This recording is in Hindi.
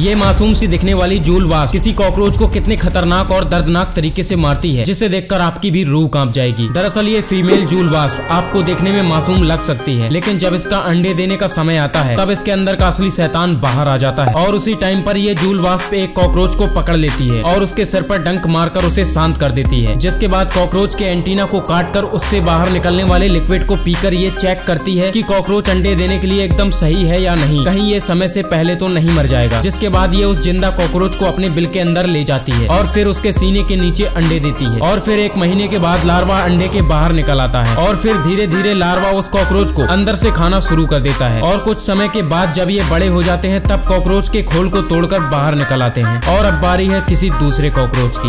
ये मासूम सी दिखने वाली जूल वास किसी कॉकरोच को कितने खतरनाक और दर्दनाक तरीके से मारती है, जिसे देखकर आपकी भी रूह काँप जाएगी। दरअसल ये फीमेल जूल वास आपको देखने में मासूम लग सकती है, लेकिन जब इसका अंडे देने का समय आता है, तब इसके अंदर का असली शैतान बाहर आ जाता है। और उसी टाइम पर ये जूल वास्प एक कॉकरोच को पकड़ लेती है और उसके सिर पर डंक मारकर उसे शांत कर देती है, जिसके बाद कॉकरोच के एंटीना को काट कर उससे बाहर निकलने वाले लिक्विड को पीकर ये चेक करती है कि कॉकरोच अंडे देने के लिए एकदम सही है या नहीं। कहीं ये समय से पहले तो नहीं मर जाएगा, जिसके बाद ये उस ज़िंदा कॉकरोच को अपने बिल के अंदर ले जाती है और फिर उसके सीने के नीचे अंडे देती है और फिर एक महीने के बाद लार्वा अंडे के बाहर निकल आता है और फिर धीरे धीरे लार्वा उस कॉकरोच को अंदर से खाना शुरू कर देता है और कुछ समय के बाद जब ये बड़े हो जाते हैं तब कॉकरोच के खोल को तोड़कर बाहर निकल आते हैं और अब बारी है किसी दूसरे कॉकरोच की।